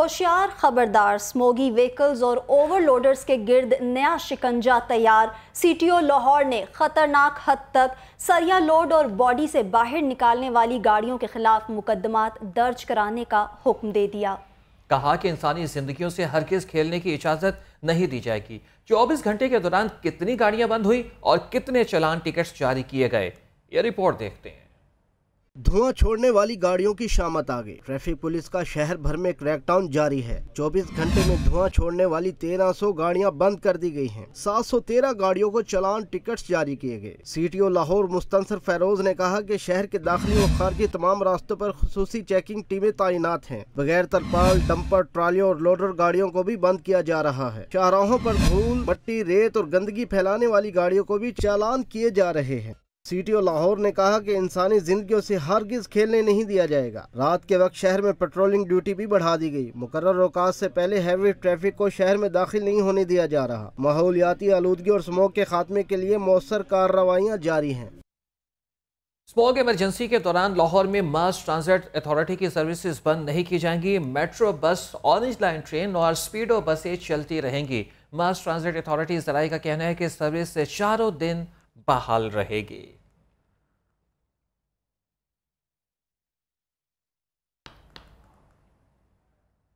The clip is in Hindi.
होशियार खबरदार, स्मोगी व्हीकल्स और ओवरलोडर्स के गिर्द नया शिकंजा तैयार। सीटीओ लाहौर ने खतरनाक हद तक सरिया लोड और बॉडी से बाहर निकालने वाली गाड़ियों के खिलाफ मुकदमात दर्ज कराने का हुक्म दे दिया। कहा कि इंसानी जिंदगियों से हर किस खेलने की इजाज़त नहीं दी जाएगी। 24 घंटे के दौरान कितनी गाड़ियाँ बंद हुई और कितने चलान टिकट्स जारी किए गए? ये रिपोर्ट देखते हैं। धुआँ छोड़ने वाली गाड़ियों की शामत आ गई। ट्रैफ़िक पुलिस का शहर भर में क्रैकडाउन जारी है। 24 घंटे में धुआँ छोड़ने वाली 1300 गाड़ियाँ बंद कर दी गई हैं। 713 गाड़ियों को चलान टिकट्स जारी किए गए। सीटीओ लाहौर मुस्तनसर फैरोज ने कहा कि शहर के दाखिली और खारजी तमाम रास्तों पर खसूसी चेकिंग टीमें तैनात हैं। बगैर तरपाल, डंपर, ट्रालियों और लोडर गाड़ियों को भी बंद किया जा रहा है। शाहराहों पर धूल, मट्टी, रेत और गंदगी फैलाने वाली गाड़ियों को भी चालान किए जा रहे हैं। सीटीओ लाहौर ने कहा कि इंसानी जिंदगियों से हरगिज खेलने नहीं दिया जाएगा। रात के वक्त शहर में पेट्रोलिंग ड्यूटी भी बढ़ा दी गई। मुकर अवकाश से पहले हैवी ट्रैफ़िक को शहर में दाखिल नहीं होने दिया जा रहा। माहौलियाती आलूदगी और स्मोक के खात्मे के लिए मौसर कार्रवाइयाँ जारी हैं। स्मोक इमरजेंसी के दौरान लाहौर में मास ट्रांजिट अथॉरिटी की सर्विसेज़ बंद नहीं की जाएँगी। Metro bus orange line train और स्पीडो बसें चलती रहेंगी। मास ट्रांजिट अथॉरिटी जराये का कहना है कि सर्विस चारों दिन बहाल रहेगी।